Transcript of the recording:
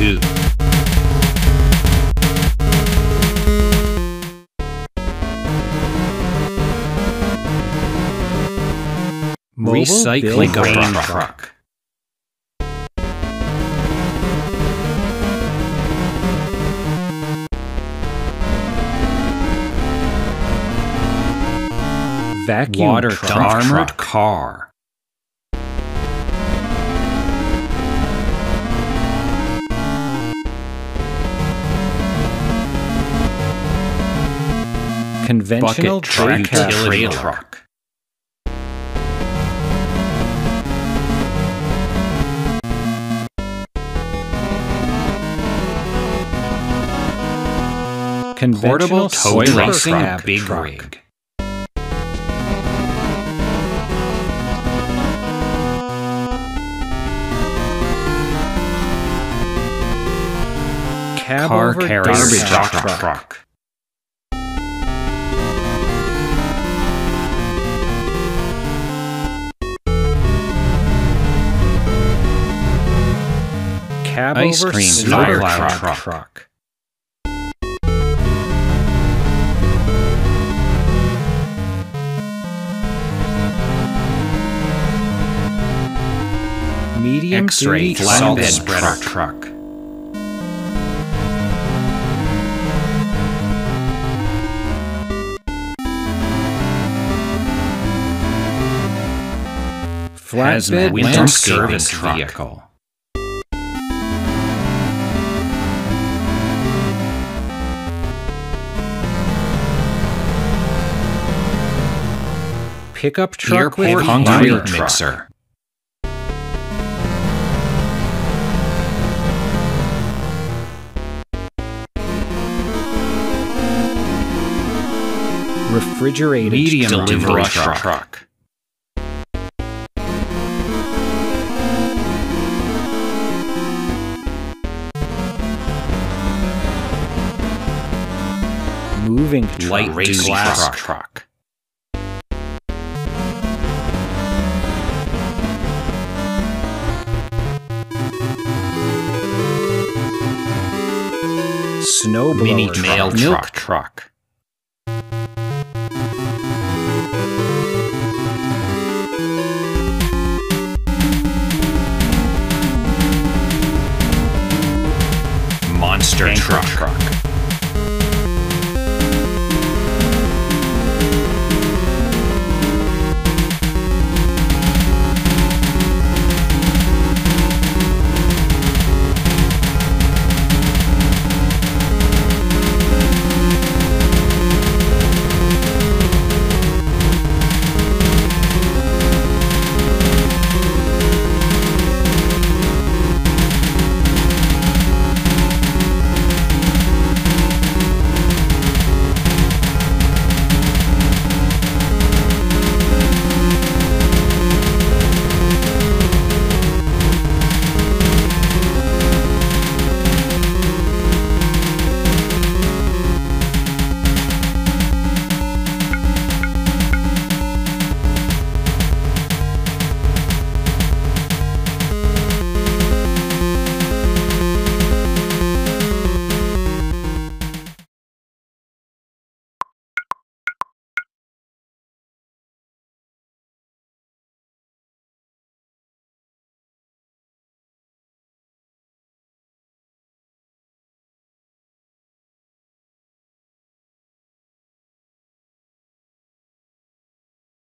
two. Mobile Recycling grain truck. truck. Vacuum Water truck. armored car. Conventional Bucket truck trailer. truck. Conventional Portable tow racing big truck. rig. Cab Car over garbage truck. truck. Cab Ice over cream snow fire truck. truck. truck. Medium X-ray flatbed spreader truck. truck. Flatbed winter service truck. vehicle. Pickup truck with Airport concrete concrete truck. mixer. Refrigerated Medium delivery truck. truck. Moving truck. Light glass truck. truck. Snowblower Mini truck. mail Milk truck. truck.